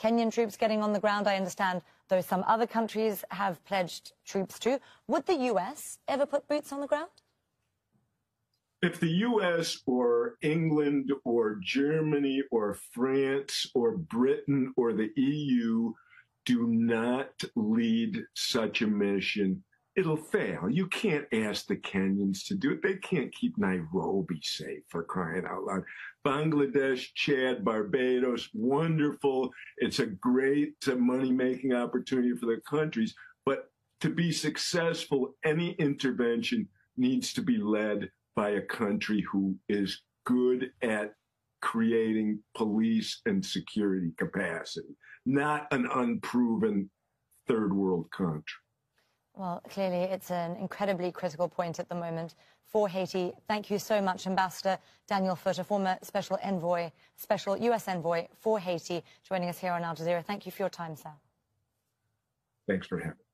Kenyan troops getting on the ground, I understand, though some other countries have pledged troops too. Would the US ever put boots on the ground? If the US or England or Germany or France or Britain or the EU do not lead such a mission, it'll fail. You can't ask the Kenyans to do it. They can't keep Nairobi safe for crying out loud. Bangladesh, Chad, Barbados, wonderful. It's a great uh, money making opportunity for the countries. But to be successful, any intervention needs to be led by a country who is good at creating police and security capacity, not an unproven third world country. Well, clearly, it's an incredibly critical point at the moment for Haiti. Thank you so much, Ambassador Daniel Foote, a former special envoy, special U.S. envoy for Haiti, joining us here on Al Jazeera. Thank you for your time, sir. Thanks for having me.